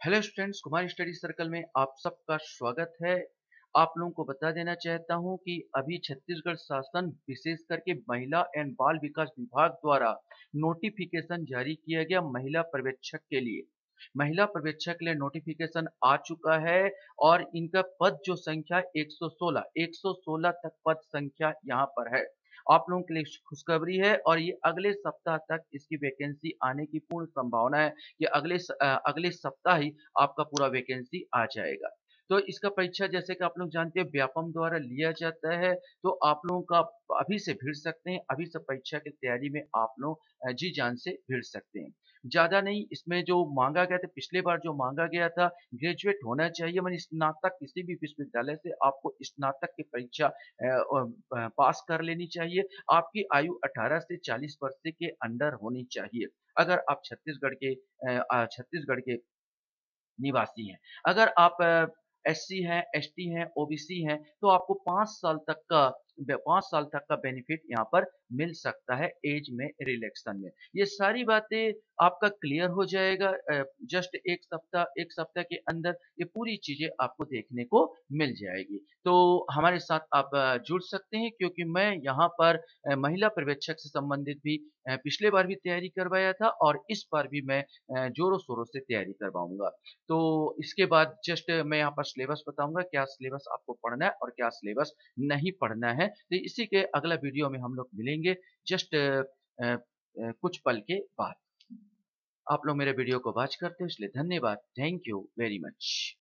Hello students, Kumar study circle में आप सबका स्वागत है। आप लोगों को बता देना चाहता हूँ कि अभी छत्तीसगढ़ शासन विशेष करके महिला एंड बाल विकास विभाग द्वारा नोटिफिकेशन जारी किया गया महिला पर्यवेक्षक के लिए। महिला पर्यवेक्षक के लिए नोटिफिकेशन आ चुका है और इनका पद जो संख्या 116 116 तक पद संख्या यहाँ पर है। आप लोगों के लिए खुशखबरी है और ये अगले सप्ताह तक इसकी वैकेंसी आने की पूर्ण संभावना है कि अगले अगले सप्ताह ही आपका पूरा वैकेंसी आ जाएगा। तो इसका परीक्षा जैसे कि आप लोग जानते हैं, व्यापम द्वारा लिया जाता है। तो आप लोगों का अभी से भिड़ सकते हैं, अभी से परीक्षा की तैयारी में आप लोग जी जान से भिड़ सकते हैं। ज़्यादा नहीं, इसमें जो मांगा गया था, पिछले बार जो मांगा गया था, ग्रेजुएट होना चाहिए। मैंने स्नातक किसी भी विश्वविद्यालय से आपको स्नातक की परीक्षा पास कर लेनी चाहिए। आपकी आयु 18 से 40 वर्ष के अंडर होनी चाहिए। अगर आप छत्तीसगढ़ के छत्तीसगढ़ के निवासी हैं। अगर आप एस सी है एस टी हैं ओबीसी है तो आपको पाँच साल तक का पाँच साल तक का बेनिफिट यहाँ पर मिल सकता है एज में रिलेक्शन में। ये सारी बातें आपका क्लियर हो जाएगा जस्ट एक सप्ताह एक सप्ताह के अंदर ये पूरी चीज़ें आपको देखने को मिल जाएगी। तो हमारे साथ आप जुड़ सकते हैं क्योंकि मैं यहाँ पर महिला पर्यवेक्षक से संबंधित भी पिछले बार भी तैयारी करवाया था और इस बार भी मैं जोरों शोरों से तैयारी करवाऊँगा। तो इसके बाद जस्ट मैं यहाँ पर सिलेबस बताऊँगा, क्या सिलेबस आपको पढ़ना है और क्या सिलेबस नहीं पढ़ना है। तो इसी के अगला वीडियो में हम लोग मिलेंगे जस्ट कुछ पल के बाद। आप लोग मेरे वीडियो को वॉच करते हो, इसलिए धन्यवाद। Thank you very much